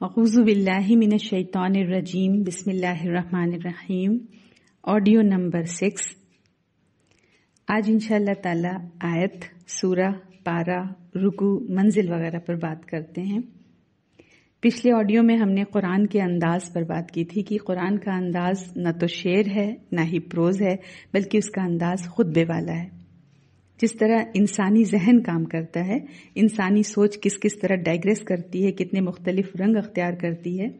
अऊज़ुबिल्लिमिनशैतानरजीम बिस्मिल्लाहिर्रहमानिर्रहीम audio number six. आज इंशाल्लाह ताला आयत, सूरा, पारा, रुकू, मंजिल वगैरह पर बात करते हैं। पिछले ऑडियो में हमने कुरान के अंदाज पर बात की थी कि कुरान का अंदाज न तो शेर है, ना ही प्रोज है, बल्कि उसका अंदाज खुतबे वाला है। जिस तरह इंसानी जहन काम करता है, इंसानी सोच किस किस तरह डाइग्रेस करती है, कितने मुख्तलिफ़ रंग अख्तियार करती है,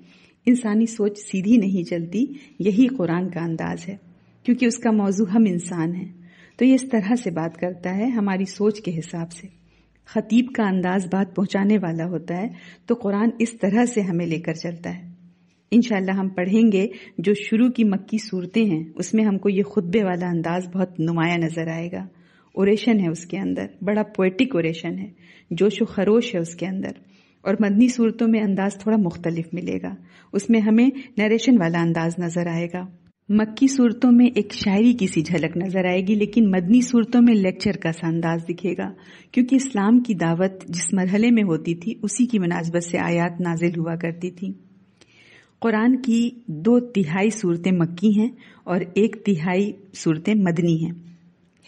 इंसानी सोच सीधी नहीं चलती, यही कुरान का अंदाज है, क्योंकि उसका मौजू हम इंसान हैं। तो ये इस तरह से बात करता है हमारी सोच के हिसाब से। खतीब का अंदाज बात पहुँचाने वाला होता है तो कुरान इस तरह से हमें लेकर चलता है। इनशाला हम पढ़ेंगे जो शुरू की मक्की सूरतें हैं, उसमें हमको ये खुतबे वाला अंदाज बहुत नुमाया नज़र आएगा। ओरेशन है उसके अंदर, बड़ा पोएटिक ओरेशन है, जोश व खरोश है उसके अंदर। और मदनी सूरतों में अंदाज थोड़ा मुख्तलिफ़ मिलेगा। उसमें हमें नरेशन वाला अंदाज नज़र आएगा। मक्की सूरतों में एक शायरी की सी झलक नज़र आएगी, लेकिन मदनी सूरतों में लेक्चर का सा अंदाज दिखेगा। क्योंकि इस्लाम की दावत जिस मरहले में होती थी, उसी की मुनासबत से आयात नाजिल हुआ करती थी। कुरान की दो तिहाई सूरतें मक्की हैं और एक तिहाई सूरतें मदनी हैं।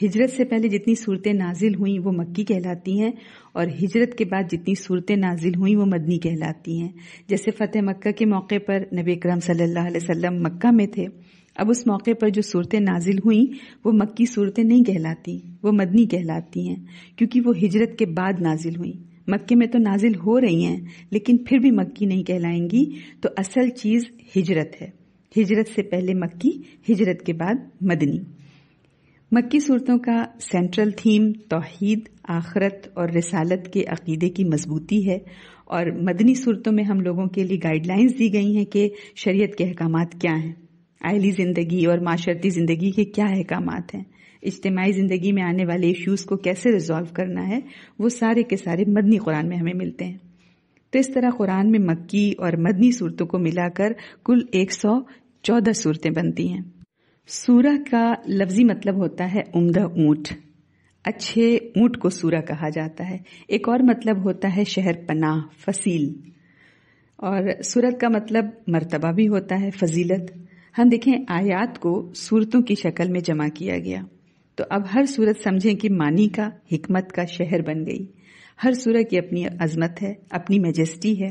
हिजरत से पहले जितनी सूरतें नाजिल हुई, वो मक्की कहलाती हैं, और हिजरत के बाद जितनी सूरतें नाजिल हुई, वो मदनी कहलाती हैं। जैसे फतेह मक्का के मौके पर नबी करम सल्लल्लाहु अलैहि वसल्लम मक्का में थे, अब उस मौके पर जो सूरतें नाजिल हुई, वो मक्की सूरतें नहीं कहलाती, वो मदनी कहलाती हैं, क्योंकि वो हिजरत के बाद नाजिल हुई। मक्के में तो नाजिल हो रही हैं, लेकिन फिर भी मक्की नहीं कहलाएँगी तो असल चीज़ हिजरत है। हिजरत से पहले मक्की, हिजरत के बाद मदनी। मक्की सूरतों का सेंट्रल थीम तोहीद, आखरत और रिसालत के अकीदे की मजबूती है और मदनी सूरतों में हम लोगों के लिए गाइडलाइंस दी गई हैं कि शरीयत के अहकाम क्या हैं, आयली ज़िंदगी और माशरती ज़िंदगी के क्या अहकाम हैं इज्तमाही ज़िंदगी में आने वाले इश्यूज़ को कैसे रिजॉल्व करना है, वो सारे के सारे मदनी कुरान में हमें मिलते हैं। तो इस तरह कुरान में मक्की और मदनी सूरतों को मिलाकर कुल एक सौ चौदह सूरतें बनती हैं। सूरा का लफ्जी मतलब होता है उम्दा ऊँट। अच्छे ऊँट को सूरा कहा जाता है। एक और मतलब होता है शहर पनाह, फसील। और सूरत का मतलब मर्तबा भी होता है, फजीलत। हम देखें, आयात को सूरतों की शक्ल में जमा किया गया। तो अब हर सूरत समझें कि मानी का, हिकमत का शहर बन गई। हर सूरत की अपनी अजमत है, अपनी मेजेस्टी है।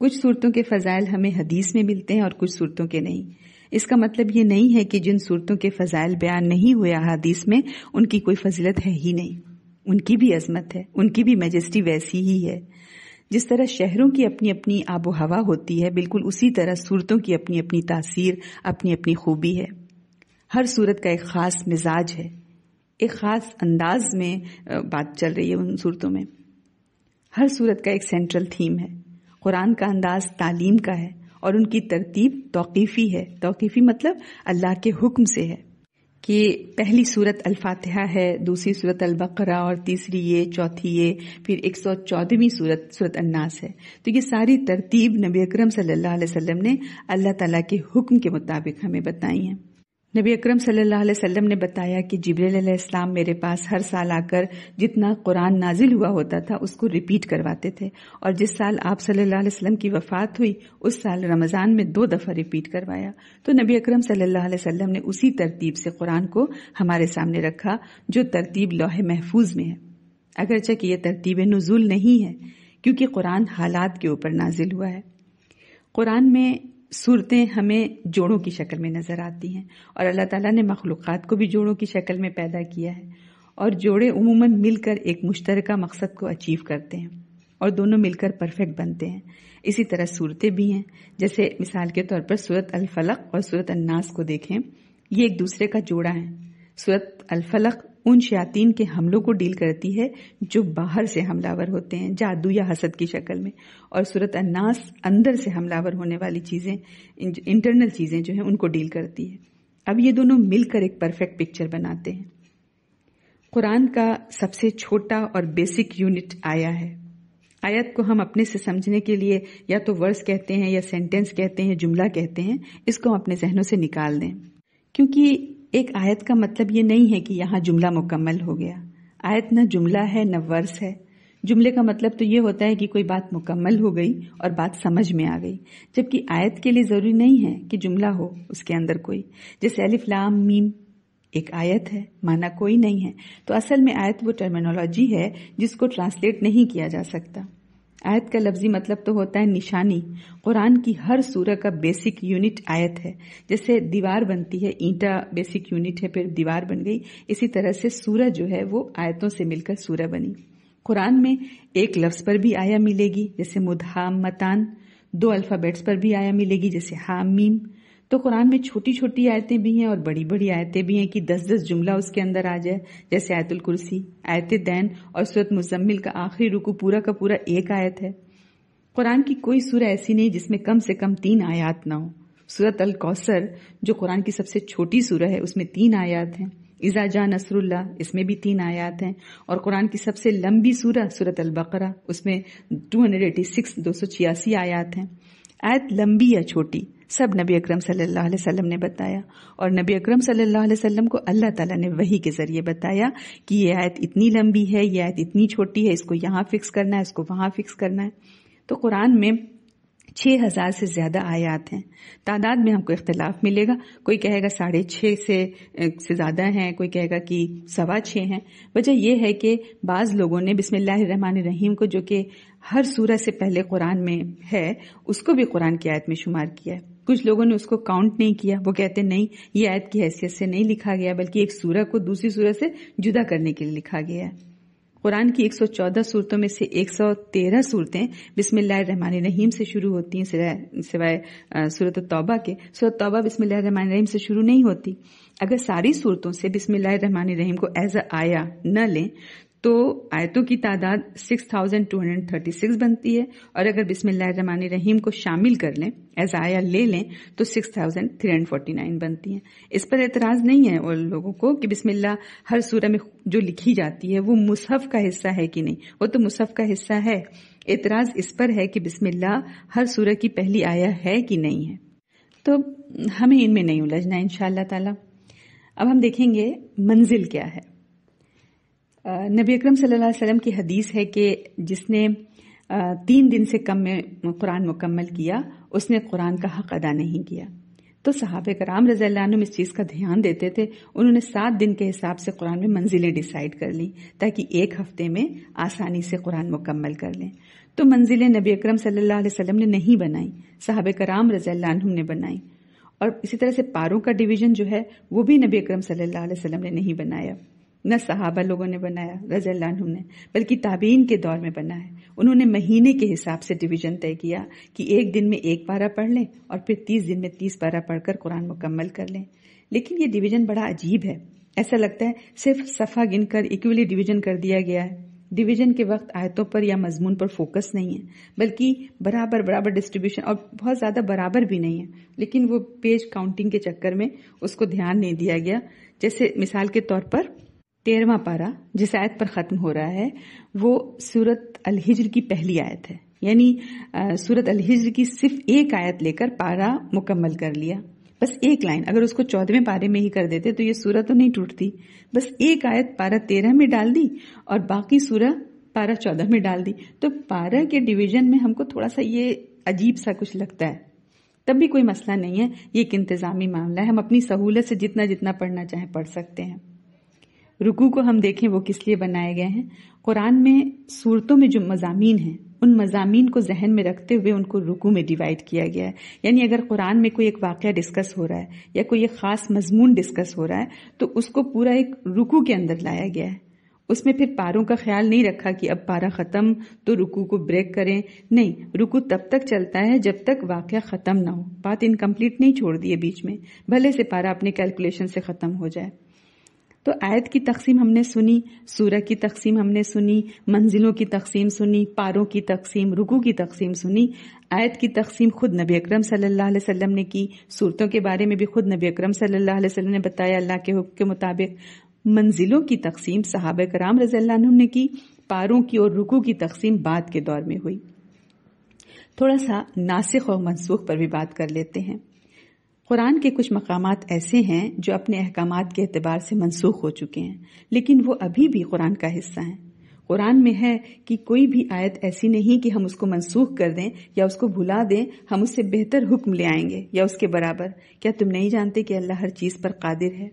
कुछ सूरतों के फजाइल हमें हदीस में मिलते हैं और कुछ सूरतों के नहीं। इसका मतलब ये नहीं है कि जिन सूरतों के फजाइल बयान नहीं हुए अहादीस में, उनकी कोई फजीलत है ही नहीं। उनकी भी अजमत है, उनकी भी मेजेस्टी वैसी ही है। जिस तरह शहरों की अपनी अपनी आबो हवा होती है, बिल्कुल उसी तरह सूरतों की अपनी अपनी तासीर अपनी अपनी खूबी है। हर सूरत का एक खास मिजाज है। एक खास अंदाज में बात चल रही है उन सूरतों में। हर सूरत का एक सेंट्रल थीम है। कुरान का अंदाज तालीम का है। और उनकी तरतीब तोकीफ़ी है। तोकीफ़ी मतलब अल्लाह के हुक्म से है कि पहली सूरत अल्फातिहा है, दूसरी सूरत अलबकरा और तीसरी ये, चौथी ये, फिर एक सौ चौदहवीं सूरत सूरत अन्नास है। तो ये सारी तरतीब नबी अकरम सल्लल्लाहु अलैहि वसल्लम ने अल्लाह ताला के हुक्म के मुताबिक हमें बताई हैं। नबी अकरम वसल्लम ने बताया कि जिब्राइल इस्लाम मेरे पास हर साल आकर जितना कुरान नाजिल हुआ होता था, उसको रिपीट करवाते थे। और जिस साल आप सल्लल्लाहु अलैहि वसल्लम की वफात हुई, उस साल रमज़ान में दो दफ़ा रिपीट करवाया। तो नबी अकरम सल्लल्लाहु अलैहि वसल्लम ने उसी तरतीब से कुरान को हमारे सामने रखा, जो तरतीब लोहे महफूज में है। अगरचे कि यह तरतीब नजुल नहीं है, क्योंकि कुरान हालात के ऊपर नाजिल हुआ है। कुरान में सूरतें हमें जोड़ों की शक्ल में नज़र आती हैं और अल्लाह ताला ने मखलूक़ात को भी जोड़ों की शक्ल में पैदा किया है और जोड़े उमूमन मिलकर एक मुश्तरका मकसद को अचीव करते हैं और दोनों मिलकर परफेक्ट बनते हैं। इसी तरह सूरतें भी हैं। जैसे मिसाल के तौर पर सूरत अलफलक और सूरत अन्नास को देखें, ये एक दूसरे का जोड़ा है। सूरत अलफलक उन शयातीन के हमलों को डील करती है जो बाहर से हमलावर होते हैं, जादू या हसद की शक्ल में। और सूरत अन्नास अंदर से हमलावर होने वाली चीज़ें इंटरनल चीज़ें जो हैं, उनको डील करती है। अब ये दोनों मिलकर एक परफेक्ट पिक्चर बनाते हैं। कुरान का सबसे छोटा और बेसिक यूनिट आया है। आयत को हम अपने से समझने के लिए या तो वर्स कहते हैं या सेंटेंस कहते हैं, जुमला कहते हैं, इसको हम अपने जहनों से निकाल दें। क्योंकि एक आयत का मतलब ये नहीं है कि यहाँ जुमला मुकम्मल हो गया। आयत न जुमला है, न वर्स है। जुमले का मतलब तो ये होता है कि कोई बात मुकम्मल हो गई और बात समझ में आ गई। जबकि आयत के लिए ज़रूरी नहीं है कि जुमला हो उसके अंदर कोई। जैसे अलिफ, लाम, मीम, एक आयत है, माना कोई नहीं है। तो असल में आयत वो टर्मिनोलॉजी है जिसको ट्रांसलेट नहीं किया जा सकता। आयत का लफ्जी मतलब तो होता है निशानी। कुरान की हर सूरह का बेसिक यूनिट आयत है। जैसे दीवार बनती है, ईंटा बेसिक यूनिट है, फिर दीवार बन गई। इसी तरह से सूरह जो है वो आयतों से मिलकर सूरह बनी। कुरान में एक लफ्ज पर भी आया मिलेगी, जैसे मुदहाम, मतान। दो अल्फाबेट्स पर भी आया मिलेगी, जैसे हाम, मीम। तो कुरान में छोटी छोटी आयतें भी हैं और बड़ी बड़ी आयतें भी हैं कि दस दस जुमला उसके अंदर आ जाए। जैसे आयतुल कुर्सी, आयत दैन और सूरत मुजम्मिल का आखिरी रुकू पूरा का पूरा एक आयत है। कुरान की कोई सूरह ऐसी नहीं जिसमें कम से कम तीन आयात ना हो। सूरत अल कौसर जो कुरान की सबसे छोटी सूरह है, उसमें तीन आयात हैं। इजाजा नसरुल्ला इसमें भी तीन आयात हैं। और कुरान की सबसे लंबी सूरह, सूरत अल बकरा उसमें टू हंड्रेड एटी सिक्स दो सौ छियासी आयात हैं। आयत लंबी या छोटी सब नबी अकरम सल्लल्लाहु अलैहि वसल्लम ने बताया। और नबी अकरम सल्लल्लाहु अलैहि वसल्लम को अल्लाह ताला ने वही के ज़रिए बताया कि ये आयत इतनी लंबी है, ये आयत इतनी छोटी है, इसको यहाँ फिक्स करना है, इसको वहाँ फिक्स करना है। तो कुरान में छह हज़ार से ज़्यादा आयात हैं। तादाद में हमको इख्तलाफ मिलेगा। कोई कहेगा साढ़े छह से से ज़्यादा हैं, कोई कहेगा कि सवा छह हैं। वजह यह है कि बाज लोगों ने बिस्मिल्लाह रहीम को जो कि हर सूरह से पहले कुरान में है, उसको भी कुरान की आयत में शुमार किया है। कुछ लोगों ने उसको काउंट नहीं किया। वो कहते, नहीं, ये आयत की हैसियत से नहीं लिखा गया, बल्कि एक सूरह को दूसरी सूरह से जुदा करने के लिए लिखा गया है। कुरान की 114 सूरतों में से 113 सूरतें बिस्मिल्लाह रहमान रहीम से शुरू होती हैं, सिवाय सूरत तौबा के। सूरत तौबा बिस्मिल्लाह रहमान रहीम से शुरू नहीं होती। अगर सारी सूरतों से बिस्मिल्लाह रहमान रहीम को एज अ आया न लें तो आयतों की तादाद 6236 बनती है। और अगर बिस्मिल्लाह रहीम को शामिल कर लें एज आया ले लें तो 6349 बनती हैं। इस पर एतराज़ नहीं है उन लोगों को कि बिस्मिल्लाह हर सूरह में जो लिखी जाती है, वो मुसहफ का हिस्सा है कि नहीं। वो तो मुसहफ का हिस्सा है। एतराज़ इस पर है कि बिस्मिल्लाह हर सूरह की पहली आया है कि नहीं है। तो हमें इनमें नहीं उलझना इंशाला ताला। अब हम देखेंगे मंजिल क्या है। नबी अकरम सल्लल्लाहु अलैहि वसल्लम की हदीस है कि जिसने तीन दिन से कम में कुरान मुकम्मल किया, उसने कुरान का हक अदा नहीं किया। तो सहाब कराम रज़ा इस चीज़ का ध्यान देते थे, उन्होंने सात दिन के हिसाब से कुरान में मंजिलें डिसाइड कर ली, ताकि एक हफ़्ते में आसानी से कुरान मुकम्मल कर लें। तो मंजिलें नबी अकरम सल्लल्लाहु अलैहि वसल्लम ने नहीं बनाई, साहब कराम रज़ा ने बनाई। और इसी तरह से पारों का डिवीज़न जो है, वो भी नबी अकरम सल्लल्लाहु अलैहि ने नहीं बनाया। न सहाबा लोगों ने बनाया रजल्ला ने, बल्कि ताबीन के दौर में बना है। उन्होंने महीने के हिसाब से डिवीज़न तय किया कि एक दिन में एक पारा पढ़ लें और फिर तीस दिन में तीस पारा पढ़कर कुरान मुकम्मल कर लें। लेकिन ये डिवीज़न बड़ा अजीब है। ऐसा लगता है सिर्फ़ सफ़ा गिनकर इक्वली डिवीज़न कर दिया गया है। डिवीज़न के वक्त आयतों पर या मजमून पर फोकस नहीं है, बल्कि बराबर बराबर डिस्ट्रीब्यूशन और बहुत ज़्यादा बराबर भी नहीं है। लेकिन वो पेज काउंटिंग के चक्कर में उसको ध्यान नहीं दिया गया। जैसे मिसाल के तौर पर तेरहवा पारा, जिस आयत पर खत्म हो रहा है, वो सूरत अल हिज्र की पहली आयत है। यानी सूरत अल हिज्र की सिर्फ़ एक आयत लेकर पारा मुकम्मल कर लिया। बस एक लाइन, अगर उसको चौदहवें पारे में ही कर देते तो ये सूरत तो नहीं टूटती। बस एक आयत पारा तेरह में डाल दी और बाकी सूरह पारा चौदह में डाल दी। तो पारा के डिवीज़न में हमको थोड़ा सा ये अजीब सा कुछ लगता है। तब भी कोई मसला नहीं है। ये एक इंतजामी मामला है। हम अपनी सहूलत से जितना जितना पढ़ना चाहें पढ़ सकते हैं। रुकू को हम देखें वो किस लिए बनाए गए हैं। कुरान में सूरतों में जो मजामी हैं, उन मजामी को जहन में रखते हुए उनको रुकू में डिवाइड किया गया है। यानी अगर कुरान में कोई एक वाक्य डिस्कस हो रहा है या कोई एक खास मजमून डिस्कस हो रहा है तो उसको पूरा एक रुकू के अंदर लाया गया है। उसमें फिर पारों का ख्याल नहीं रखा कि अब पारा खत्म तो रुकू को ब्रेक करें। नहीं, रुकू तब तक चलता है जब तक वाक्य खत्म ना हो। बात इनकम्प्लीट नहीं छोड़ दिए बीच में। भले से पारा अपने कैलकुलेशन से खत्म हो जाए। तो आयत की तकसीम हमने सुनी, सूरह की तकसीम हमने सुनी, मंजिलों की तकसीम सुनी, पारों की तकसीम, रुकू की तकसीम सुनी। आयत की तकसीम खुद नबी अकरम सल्लल्लाहु अलैहि वसल्लम ने की। सूरतों के बारे में भी खुद नबी अकरम सल्लल्लाहु अलैहि वसल्लम ने बताया अल्लाह के हुक्म के मुताबिक। मंजिलों की तकसीम सहाब कराम रजल्ला ने की। पारों की और रुकू की तकसीम बाद के दौर में हुई। थोड़ा सा नासिक और मनसूख पर भी बात कर लेते हैं। कुरान के कुछ मकामात ऐसे हैं जो अपने अहकाम के अतबार से मनसूख हो चुके हैं, लेकिन वो अभी भी कुरान का हिस्सा हैं। कुरान में है कि कोई भी आयत ऐसी नहीं कि हम उसको मनसूख कर दें या उसको भुला दें, हम उससे बेहतर हुक्म ले आएँगे या उसके बराबर। क्या तुम नहीं जानते कि अल्लाह हर चीज़ पर कादिर है?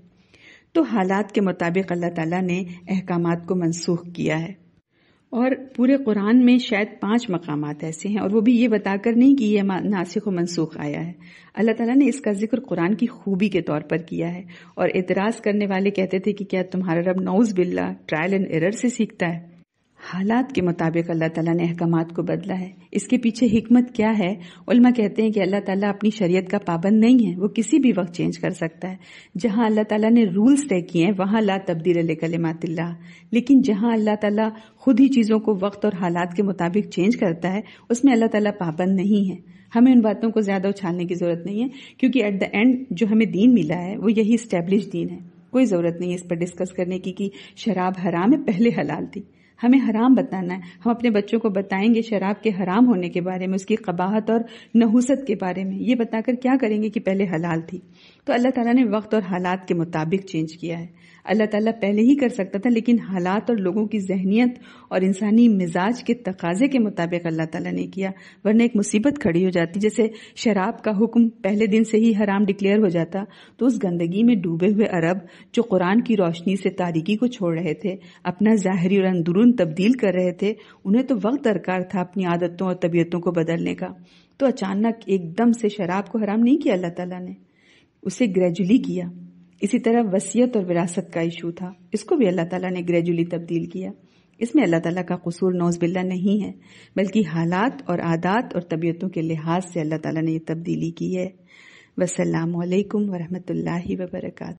तो हालात के मुताबिक अल्लाह ताला ने अहकाम को मनसूख किया है। और पूरे कुरान में शायद पाँच मकाम ऐसे हैं, और वो भी ये बताकर नहीं कि ये नासिक मनसूख आया है। अल्लाह ताला ने इसका ज़िक्र कुरान की खूबी के तौर पर किया है, और एतराज़ करने वाले कहते थे कि क्या तुम्हारा रब नौज बिल्ला ट्रायल एंड एरर से सीखता है? हालात के मुताबिक अल्लाह ताला ने अहकाम को बदला है। इसके पीछे हिकमत क्या है? उल्मा कहते हैं कि अल्लाह ताला अपनी शरीयत का पाबंद नहीं है, वो किसी भी वक्त चेंज कर सकता है। जहाँ अल्लाह ताला ने रूल्स तय किए हैं, वहाँ ला तब्दील कलिमातिल्ला लेकिन जहाँ अल्लाह ताला खुद ही चीज़ों को वक्त और हालात के मुताबिक चेंज करता है, उसमें अल्लाह ताला पाबंद नहीं है। हमें उन बातों को ज़्यादा उछालने की ज़रूरत नहीं है, क्योंकि एट द एंड जो हमें दीन मिला है, वो यही स्टेब्लिश दीन है। कोई ज़रूरत नहीं है इस पर डिस्कस करने की कि शराब हराम है, पहले हलाल थी। हमें हराम बताना है। हम अपने बच्चों को बताएँगे शराब के हराम होने के बारे में, उसकी कबाहत और नहुसत के बारे में। ये बताकर क्या करेंगे कि पहले हलाल थी? तो अल्लाह ताला ने वक्त और हालात के मुताबिक चेंज किया है। अल्लाह ताला पहले ही कर सकता था, लेकिन हालात और लोगों की जहनीत और इंसानी मिजाज के तकाजे के मुताबिक अल्लाह ताला ने किया, वरना एक मुसीबत खड़ी हो जाती। जैसे शराब का हुक्म पहले दिन से ही हराम डिक्लेयर हो जाता तो उस गंदगी में डूबे हुए अरब जो कुरान की रोशनी से तारीकी को छोड़ रहे थे, अपना जाहरी और अंदरून तब्दील कर रहे थे, उन्हें तो वक्त दरकार था अपनी आदतों और तबीयतों को बदलने का। तो अचानक एकदम से शराब को हराम नहीं किया अल्लाह तला ने? उसे ग्रेजुअली किया। इसी तरह वसीयत और विरासत का इशू था। इसको भी अल्लाह ताला ने ग्रेजुअली तब्दील किया। इसमें अल्लाह ताला का कसूर नौजबिल्ला नहीं है, बल्कि हालात और आदात और तबीयतों के लिहाज से अल्लाह ताला ने ये तब्दीली की है। वसलम वरहमल वर्का